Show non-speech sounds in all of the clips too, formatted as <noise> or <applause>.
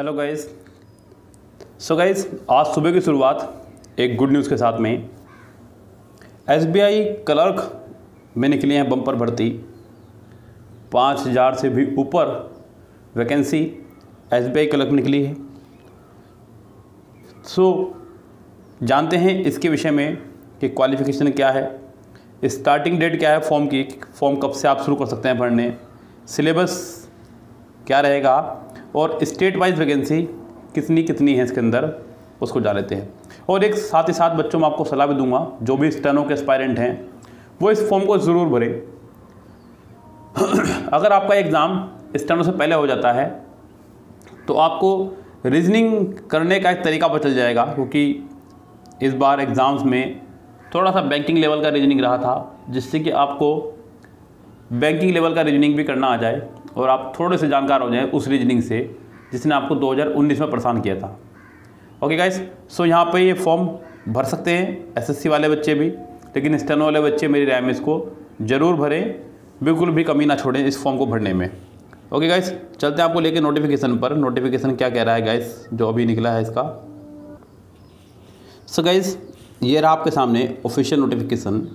Hello guys so guys आज सुबह की शुरुआत एक गुड न्यूज़ के साथ में एसबीआई क्लर्क में निकली हैं बम्पर भर्ती। पाँच हज़ार से भी ऊपर वैकेंसी एसबीआई क्लर्क निकली है। सो so, जानते हैं इसके विषय में कि क्वालिफ़िकेशन क्या है स्टार्टिंग डेट क्या है फॉर्म की फॉर्म कब से आप शुरू कर सकते हैं भरने सिलेबस क्या रहेगा और स्टेट वाइज वैकेंसी कितनी कितनी है इसके अंदर, उसको जा लेते हैं। और एक साथ ही साथ बच्चों में आपको सलाह भी दूँगा, जो भी स्टेनो के एस्पायरेंट हैं, वो इस फॉर्म को ज़रूर भरें। <clears throat> अगर आपका एग्ज़ाम स्टेनो से पहले हो जाता है तो आपको रीजनिंग करने का एक तरीका पता चल जाएगा, क्योंकि इस बार एग्ज़ाम्स में थोड़ा सा बैंकिंग लेवल का रीजनिंग रहा था, जिससे कि आपको बैंकिंग लेवल का रीजनिंग भी करना आ जाए। और आप थोड़े से जानकार हो जाएँ उस रीजनिंग से, जिसने आपको 2019 में परेशान किया था। ओके गाइस सो यहाँ पे ये फॉर्म भर सकते हैं एसएससी वाले बच्चे भी, लेकिन स्टेनो वाले बच्चे मेरी राय में इसको ज़रूर भरें, बिल्कुल भी कमी ना छोड़ें इस फॉर्म को भरने में। ओके गाइस चलते हैं आपको लेके नोटिफिकेशन पर। नोटिफिकेशन क्या कह रहा है गाइस जो अभी निकला है इसका? सो गाइस ये रहा आपके सामने ऑफिशियल नोटिफिकेशन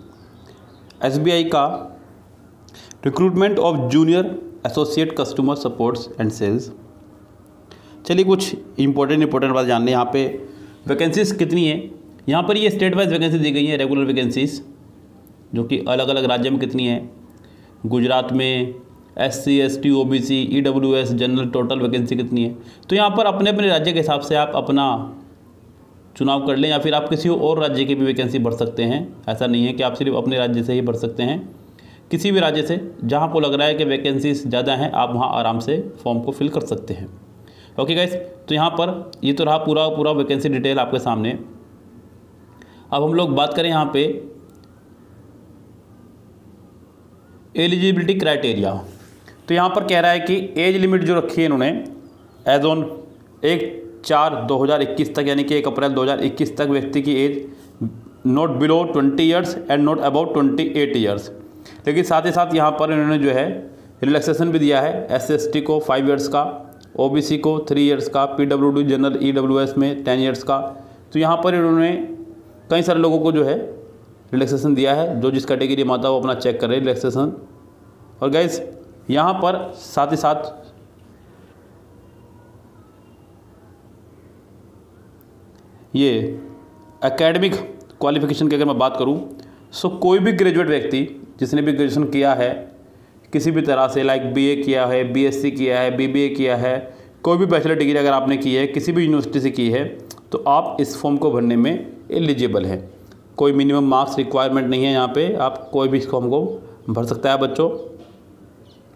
एसबीआई का recruitment of junior associate customer supports and sales चलिए कुछ इंपॉर्टेंट इंपॉर्टेंट बात जानने यहाँ पे वैकेंसीज कितनी है? यहाँ पर ये स्टेट वाइज वैकेंसी दी गई है रेगुलर वैकेंसीज जो कि अलग अलग राज्य में कितनी है? गुजरात में S C S T O B C E W S general total vacancy कितनी है? तो यहाँ पर अपने अपने राज्य के हिसाब से आप अपना चुनाव कर लें या फिर आप किसी और राज्य की भी वैकेंसी भर सकते हैं। ऐसा नहीं है कि आप सिर्फ़ अपने राज्य से ही भर सकते हैं। किसी भी राज्य से जहाँ को लग रहा है कि वैकेंसीज ज़्यादा हैं, आप वहाँ आराम से फॉर्म को फिल कर सकते हैं। ओके गाइस तो यहाँ पर ये तो रहा पूरा पूरा वैकेंसी डिटेल आपके सामने। अब हम लोग बात करें यहाँ पे एलिजिबिलिटी क्राइटेरिया तो यहाँ पर कह रहा है कि एज लिमिट जो रखी है इन्होंने एज ऑन एक चार 2021 तक, यानी कि एक अप्रैल 2021 तक व्यक्ति की age not below 20 years and not about 28 years लेकिन साथ ही साथ यहाँ पर इन्होंने जो है रिलैक्सेशन भी दिया है। एस को फाइव ईयर्स का ओबीसी को थ्री ईयर्स का पी जनरल ई में टेन ईयर्स का। तो यहाँ पर इन्होंने कई सारे लोगों को जो है रिलैक्सेशन दिया है। जो जिस कैटेगरी में आता है वो अपना चेक करे रिलैक्सेशन और गैस यहाँ पर साथ ही साथ ये एकेडमिक क्वालिफिकेशन की अगर मैं बात करूँ सो कोई भी ग्रेजुएट व्यक्ति जिसने भी ग्रेजुएशन किया है, किसी भी तरह से लाइक बीए किया है बीएससी किया है बीबीए किया है, कोई भी बैचलर डिग्री अगर आपने की है, किसी भी यूनिवर्सिटी से की है तो आप इस फॉर्म को भरने में एलिजिबल है। कोई मिनिमम मार्क्स रिक्वायरमेंट नहीं है यहाँ पे, आप कोई भी इस फॉर्म को भर सकता है बच्चों।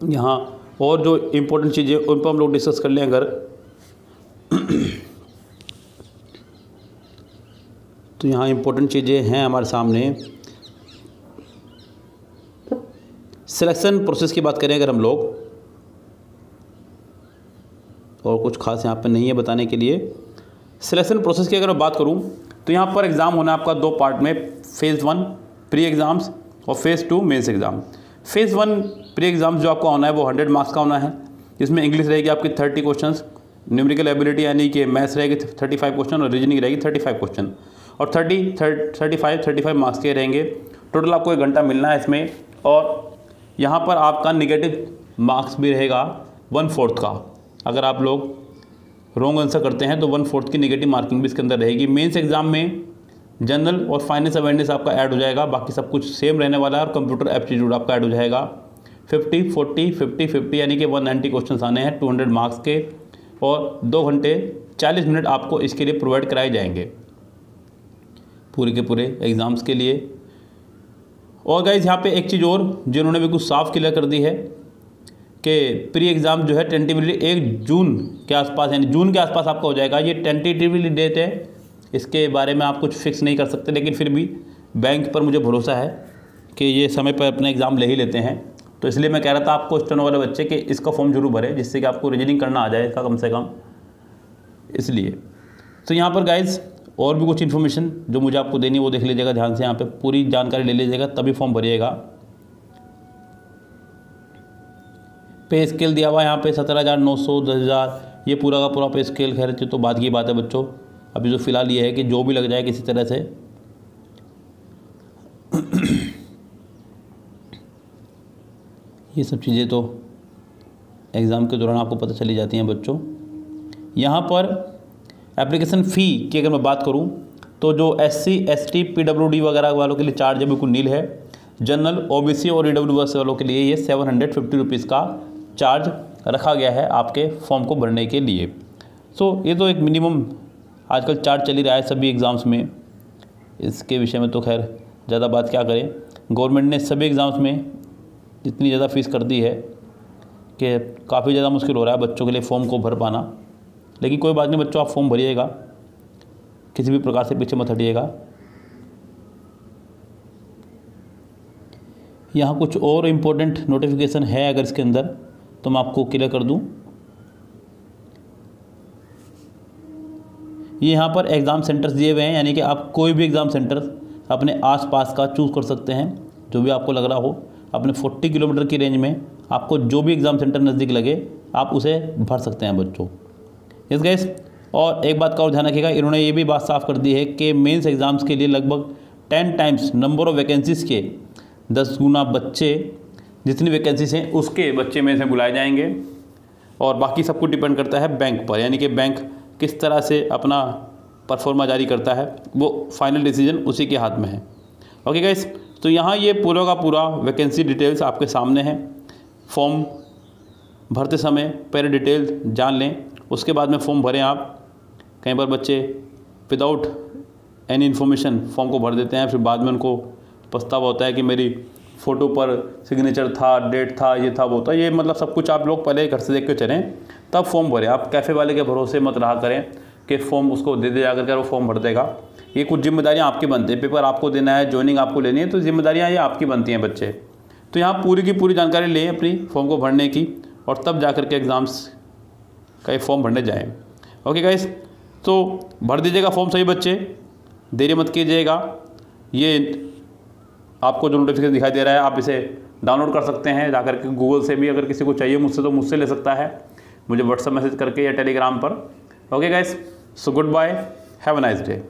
यहाँ और जो इम्पोर्टेंट चीज़ें, उन पर हम लोग डिस्कस कर लें अगर। तो यहाँ इम्पोर्टेंट चीज़ें हैं हमारे सामने। सिलेक्शन प्रोसेस की बात करें अगर हम लोग, और कुछ खास यहाँ पर नहीं है बताने के लिए सिलेक्शन प्रोसेस की अगर मैं बात करूँ तो यहाँ पर एग्ज़ाम होना आपका दो पार्ट में फ़ेज़ वन प्री एग्ज़ाम्स और phase two mains exam phase one pre exams जो आपका होना है, वो हंड्रेड मार्क्स का होना है। जिसमें इंग्लिश रहेगी आपकी थर्टी क्वेश्चन न्यूमेरिकल एबिलिटी यानी कि मैथ्स रहेगी थर्टी फाइव क्वेश्चन और रीजनिंग रहेगी थर्टी फाइव क्वेश्चन और thirty thirty five thirty five marks के रहेंगे। टोटल आपको एक घंटा मिलना है इसमें, और यहाँ पर आपका निगेटिव मार्क्स भी रहेगा वन फोर्थ का। अगर आप लोग रॉन्ग आंसर करते हैं तो वन फोर्थ की निगेटिव मार्किंग भी इसके अंदर रहेगी। मेंस एग्ज़ाम में जनरल और फाइनेंस अवेयरनेस आपका ऐड हो जाएगा। बाकी सब कुछ सेम रहने वाला है और कंप्यूटर एप्टीट्यूड आपका ऐड हो जाएगा। 50 40 50 50 यानी कि 190 क्वेश्चन आने हैं 200 मार्क्स के और दो घंटे 40 मिनट आपको इसके लिए प्रोवाइड कराए जाएँगे। पूरे के पूरे एग्ज़ाम्स के लिए। और गाइज़ यहाँ पे एक चीज़ और जिन्होंने भी कुछ साफ़ क्लियर कर दी है कि प्री एग्ज़ाम जो है टेंटिवली एक जून के आसपास, यानी जून के आसपास आपका हो जाएगा। ये टेंटेटिवली डेट है। इसके बारे में आप कुछ फिक्स नहीं कर सकते, लेकिन फिर भी बैंक पर मुझे भरोसा है कि ये समय पर अपना एग्ज़ाम ले ही लेते हैं। तो इसलिए मैं कह रहा था आपको स्टनो वाले बच्चे कि इसका फॉर्म ज़रूर भरे, जिससे कि आपको रीजनिंग करना आ जाए इसका कम से कम। इसलिए। तो यहाँ पर गाइज़ और भी कुछ इन्फॉर्मेशन जो मुझे आपको देनी है, वो देख लीजिएगा, ध्यान से यहाँ पे पूरी जानकारी ले लीजिएगा, तभी फॉर्म भरिएगा। पे स्केल दिया हुआ है यहाँ पे सत्रह हज़ार नौ सौ दस हज़ार। ये पूरा का पूरा पे स्केल खैर तो बात की बात है बच्चों। अभी जो फ़िलहाल ये है कि जो भी लग जाए किसी तरह से। ये सब चीज़ें तो एग्ज़ाम के दौरान आपको पता चली जाती हैं बच्चों। यहाँ पर एप्लीकेशन फ़ी की अगर मैं बात करूँ तो जो S C S T P W D वगैरह वालों के लिए चार्ज है बिल्कुल नील है। जनरल ओ बी सी और ई डब्ल्यू एस वालों के लिए ये सेवन हंड्रेड फिफ्टी रुपीज़ का चार्ज रखा गया है आपके फॉर्म को भरने के लिए। सो so, ये तो एक मिनिमम आजकल चार्ज चल रहा है सभी एग्ज़ाम्स में। इसके विषय में तो खैर ज़्यादा बात क्या करें। गवर्नमेंट ने सभी एग्ज़ाम्स में इतनी ज़्यादा फ़ीस कर दी है कि काफ़ी ज़्यादा मुश्किल हो रहा है बच्चों के लिए फॉर्म को भर पाना। लेकिन कोई बात नहीं बच्चों, आप फॉर्म भरिएगा। किसी भी प्रकार से पीछे मत हटिएगा। यहाँ कुछ और इम्पोर्टेंट नोटिफिकेशन है अगर इसके अंदर तो मैं आपको क्लियर कर दूँ। ये यहाँ पर एग्ज़ाम सेंटर्स दिए हुए हैं, यानी कि आप कोई भी एग्ज़ाम सेंटर अपने आसपास का चूज़ कर सकते हैं, जो भी आपको लग रहा हो। अपने 40 किलोमीटर की रेंज में आपको जो भी एग्ज़ाम सेंटर नज़दीक लगे, आप उसे भर सकते हैं बच्चों। इस गैस और एक बात का और ध्यान रखिएगा, इन्होंने ये भी बात साफ़ कर दी है कि मेंस एग्ज़ाम्स के लिए लगभग ten times number of vacancies के दस गुना बच्चे, जितनी वैकेंसीज हैं, उसके बच्चे में से बुलाए जाएँगे। और बाकी सब कुछ डिपेंड करता है बैंक पर, यानी कि बैंक किस तरह से अपना परफॉर्मा जारी करता है, वो फाइनल डिसीज़न उसी के हाथ में है। ओके गाइस तो यहाँ ये पूरा का पूरा वैकेंसी डिटेल्स आपके सामने हैं। फॉर्म भरते समय पहले डिटेल जान लें। उसके बाद में फॉर्म भरें आप कई बार बच्चे विदाउट एनी इन्फॉर्मेशन फॉर्म को भर देते हैं, फिर बाद में उनको पछतावा होता है कि मेरी फ़ोटो पर सिग्नेचर था डेट था, ये था, वो था, ये मतलब सब कुछ आप लोग पहले घर से देख के चलें, तब फॉर्म भरें। आप कैफ़े वाले के भरोसे मत रहा करें कि फॉर्म उसको दे दे जाकर वो फॉर्म भर देगा। ये कुछ जिम्मेदारियाँ आपकी बनती हैं। पेपर आपको देना है ज्वाइनिंग आपको लेनी है तो जिम्मेदारियाँ ये आपकी बनती हैं बच्चे। तो यहाँ पूरी की पूरी जानकारी लें अपनी फॉर्म को भरने की और तब जा के एग्ज़ाम्स का फॉर्म भरने जाएँ। ओके गाइस तो भर दीजिएगा फॉर्म सही बच्चे। देरी मत कीजिएगा। ये आपको जो नोटिफिकेशन दिखाई दे रहा है, आप इसे डाउनलोड कर सकते हैं। जाकर के गूगल से भी अगर किसी को चाहिए मुझसे तो मुझसे ले सकता है। मुझे व्हाट्सअप मैसेज करके या टेलीग्राम पर। Okay guys so good bye have a nice day